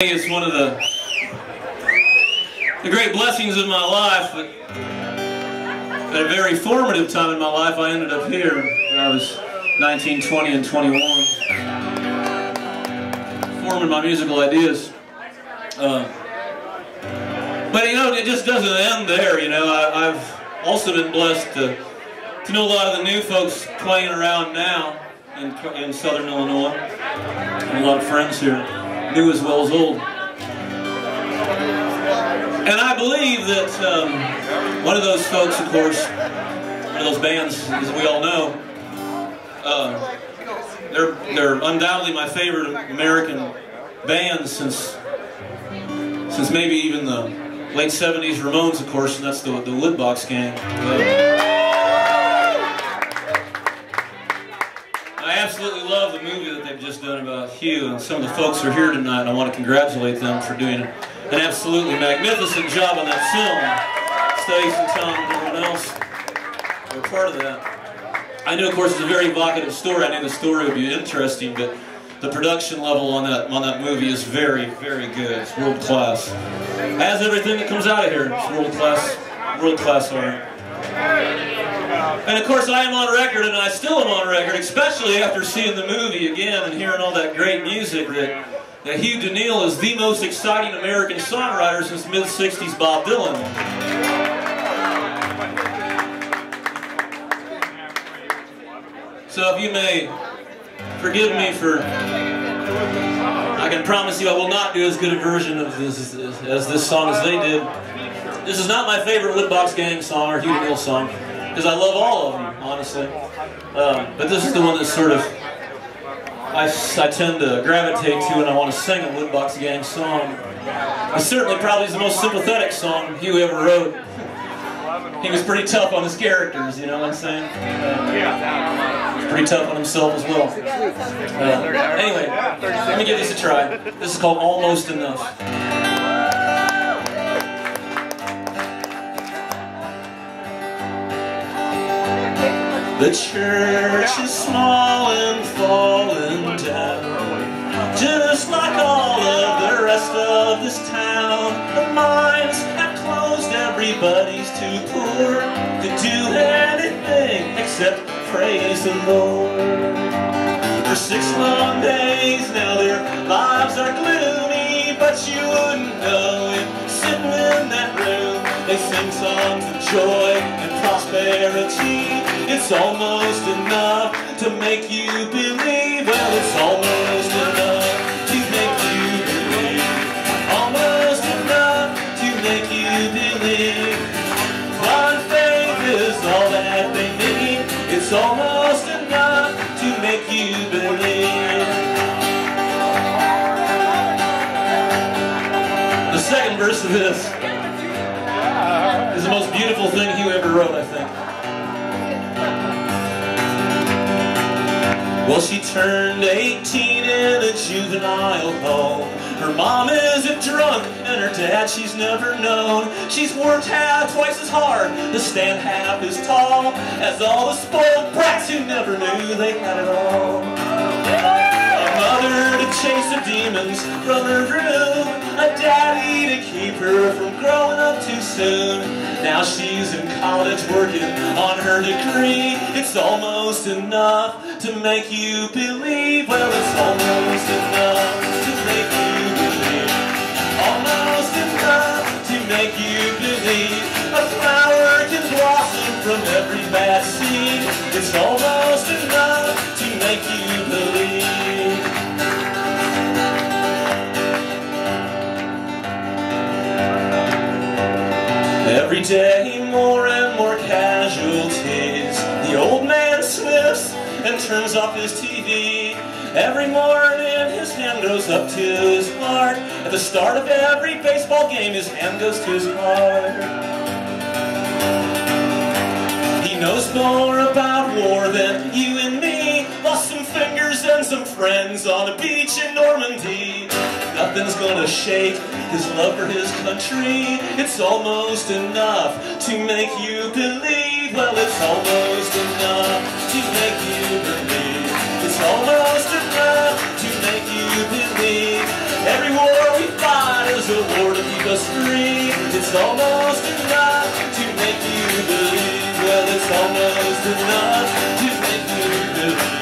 It's one of the the great blessings of my life. At a very formative time in my life, I ended up here when I was 19, 20, and 21, forming my musical ideas. Uh, but you know, it just doesn't end there. You know, I, have also been blessed to to know a lot of the new folks playing around now in in Southern Illinois, and a lot of friends here new as well as old. And I believe that um, one of those folks, of course, one of those bands, as we all know, uh, they're, they're undoubtedly my favorite American band since since maybe even the late 70s Ramones, of course, and that's the, the Woodbox Gang. Uh, absolutely love the movie that they've just done about Hugh, and some of the folks are here tonight, and I want to congratulate them for doing an absolutely magnificent job on that film. Stace and Tom and everyone else were part of that. I knew, of course, it's a very evocative story. I knew the story would be interesting, but the production level on that on that movie is very, very good. It's world class. As everything that comes out of here, it's world class, world class art. And of course I am on record, and I still am on record, especially after seeing the movie again and hearing all that great music, that, that Hugh DeNeal is the most exciting American songwriter since mid-60s Bob Dylan. So if you may forgive me for... I can promise you I will not do as good a version of this as, this song as they did. This is not my favorite Woodbox Gang song or Hugh DeNeal song because I love all of them, honestly. Um, but this is the one that sort of I, I tend to gravitate to and I want to sing a Woodbox Gang song. It certainly probably is the most sympathetic song Hugh ever wrote. He was pretty tough on his characters, you know what I'm saying? Uh, pretty tough on himself as well. Uh, anyway, let me give this a try. This is called Almost Enough. The church is small and falling down. Just like all of the rest of this town The mines have closed, everybody's too poor To do anything except praise the Lord. For six long days now their lives are gloomy But you wouldn't know it. Sitting in that room They sing songs of joy and prosperity it's almost enough to make you believe. Well, it's almost enough to make you believe. Almost enough to make you believe. Blind faith is all that they need. It's almost enough to make you believe. The second verse of this is the most beautiful thing Hugh ever wrote, I think. Well, she turned 18 in a juvenile home. Her mom is a drunk, and her dad she's never known. She's worked half twice as hard to stand half as tall as all the spoiled brats who never knew they had it all. A mother to chase the demons from her room, a daddy to keep her from growing up too soon. Now she's in college working on her degree. It's almost enough to make you believe. Well, it's almost enough to make you believe. Almost enough to make you believe. A flower can blossom from every bad seed. It's almost enough to make you Every day more and more casualties. The old man sniffs and turns off his TV. Every morning his hand goes up to his heart. At the start of every baseball game his hand goes to his heart. He knows more about war than you and me. Some friends on a beach in Normandy. Nothing's gonna shake his love for his country. It's almost enough to make you believe. Well, it's almost enough to make you believe. It's almost enough to make you believe. Every war we fight is a war to keep us free. It's almost enough to make you believe. Well, it's almost enough to